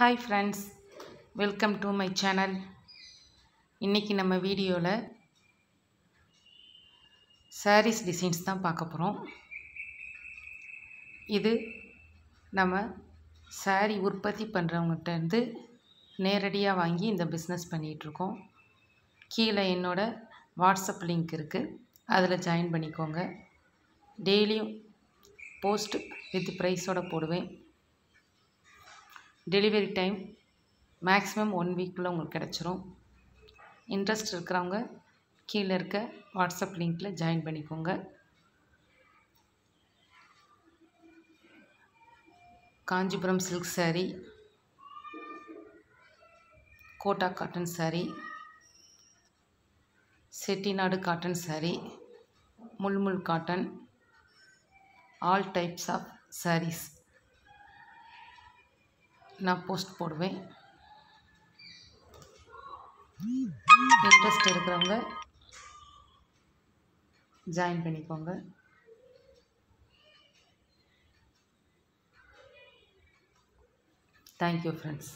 Hi friends welcome to my channel இன்றைக்கி நம்ம வீடியோவில் சாரீஸ் டிசைன்ஸ் தான் பார்க்க போகிறோம் இது நம்ம சாரீ உற்பத்தி பண்ணுறவங்ககிட்டேருந்து நேரடியாக வாங்கி இந்த பிஸ்னஸ் பண்ணிகிட்ருக்கோம் கீழே என்னோடய வாட்ஸ்அப் லிங்க் இருக்குது அதில் ஜாயின் பண்ணிக்கோங்க. டெய்லியும் போஸ்ட் வித் ப்ரைஸோட போடுவேன். டெலிவரி டைம் மேக்ஸிமம் ஒன் வீக்குள்ளே உங்களுக்கு கிடச்சிரும். இன்ட்ரெஸ்ட் இருக்கிறவங்க கீழே இருக்க வாட்ஸ்அப் லிங்க்கில் ஜாயின் பண்ணிக்கோங்க. Kanchipuram silk sari Kota cotton sari Chettinad cotton sari mulmul cotton all types of saris நான் போஸ்ட் போடுவேன். இன்ட்ரெஸ்ட் இருக்கிறவங்க ஜாயின் பண்ணிக்கோங்க. Thank you friends